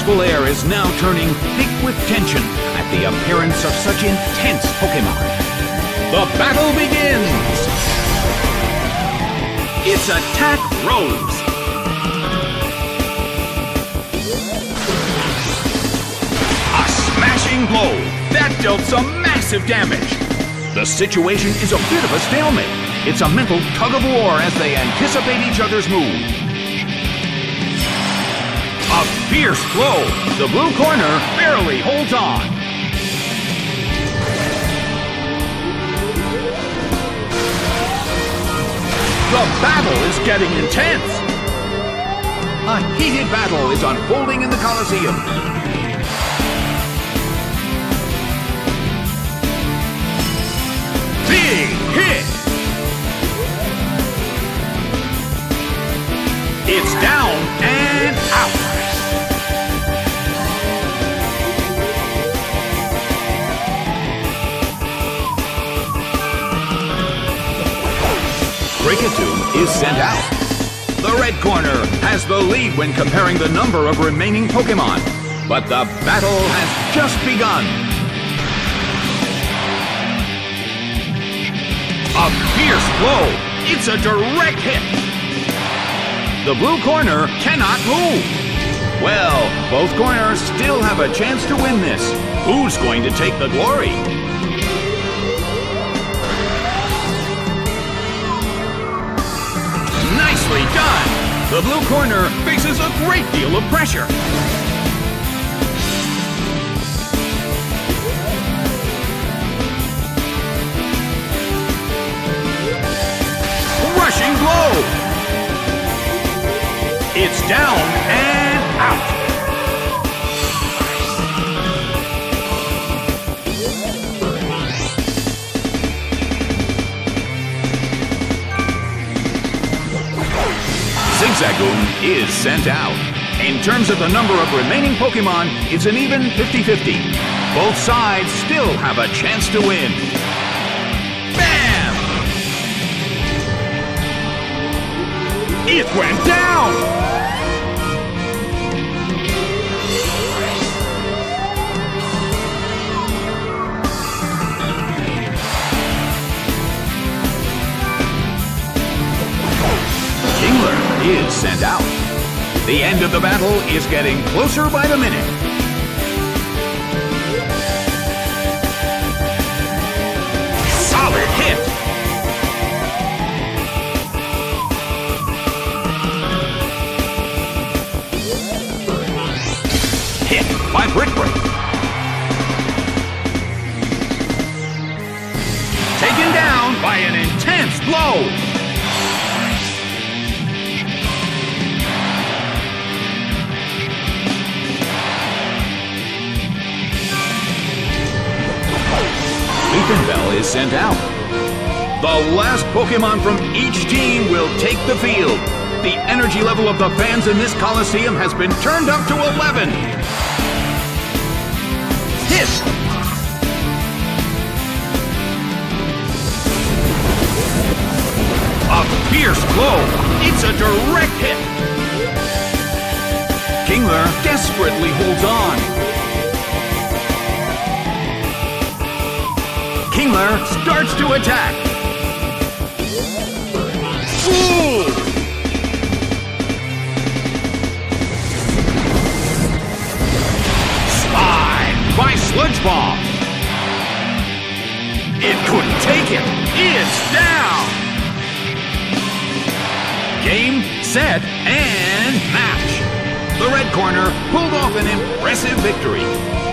peaceful air is now turning thick with tension at the appearance of such intense Pokemon. The battle begins! It's Attack Rose! A smashing blow! That dealt some massive damage! The situation is a bit of a stalemate. It's a mental tug of war as they anticipate each other's move. A fierce blow. The blue corner barely holds on. The battle is getting intense. A heated battle is unfolding in the Colosseum. Big hit! Kricketune is sent out. The red corner has the lead when comparing the number of remaining Pokemon. But the battle has just begun. A fierce blow. It's a direct hit. The blue corner cannot move. Well, both corners still have a chance to win this. Who's going to take the glory? Nicely done! The blue corner faces a great deal of pressure. Rushing blow! It's down Zigzagoon is sent out. In terms of the number of remaining Pokemon, it's an even 50-50. Both sides still have a chance to win. Bam! It went down! Sent out. The end of the battle is getting closer by the minute. Solid hit! Hit by Brick Break. Taken down by an intense blow. Bell is sent out. The last Pokemon from each team will take the field. The energy level of the fans in this Coliseum has been turned up to 11. Hit! A fierce blow. It's a direct hit. Kingler desperately holds on. Kingler starts to attack. Ooh! Slide by Sludge Bomb. It couldn't take it. It's down. Game, set, and match. The red corner pulled off an impressive victory.